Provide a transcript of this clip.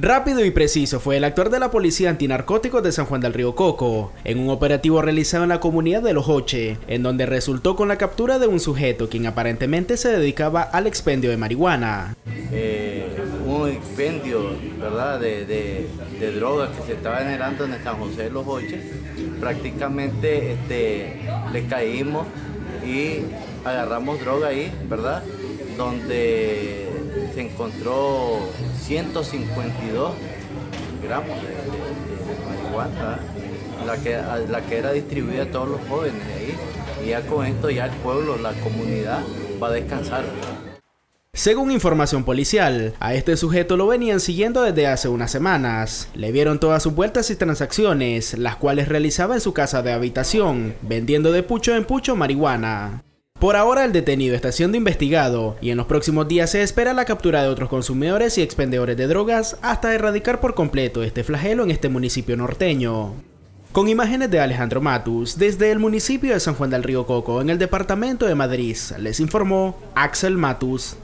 Rápido y preciso fue el actor de la Policía Antinarcóticos de San Juan del Río Coco, en un operativo realizado en la comunidad de Los Oche, en donde resultó con la captura de un sujeto quien aparentemente se dedicaba al expendio de marihuana. Eh, un expendio, ¿verdad?, de, drogas que se estaba generando en San José de Los Oche. Prácticamente este, le caímos y agarramos droga ahí, ¿verdad?, donde se encontró 152 gramos de, marihuana, la que, la que era distribuida a todos los jóvenes ahí. Y ya con esto ya el pueblo, la comunidad va a descansar. Según información policial, a este sujeto lo venían siguiendo desde hace unas semanas. Le vieron todas sus vueltas y transacciones, las cuales realizaba en su casa de habitación, vendiendo de pucho en pucho marihuana. Por ahora el detenido está siendo investigado y en los próximos días se espera la captura de otros consumidores y expendedores de drogas hasta erradicar por completo este flagelo en este municipio norteño. Con imágenes de Alejandro Matus, desde el municipio de San Juan del Río Coco, en el departamento de Madrid, les informó Axel Matus.